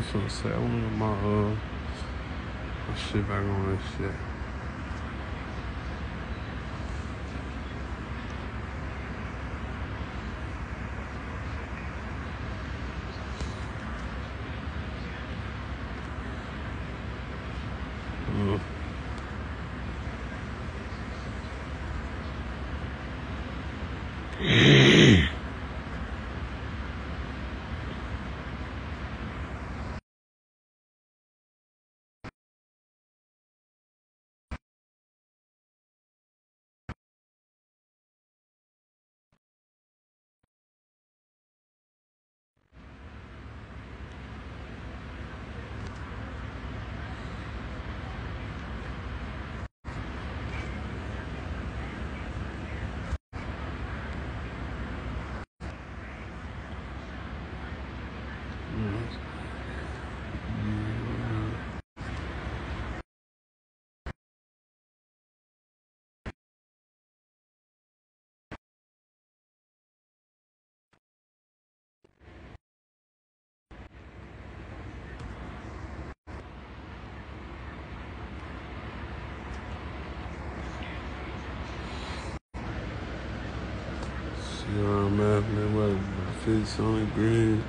Finna say, I wanna get my, uh, my shit back on this shit. Sierra Math Mayweather, face on the green.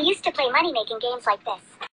I used to play money-making games like this.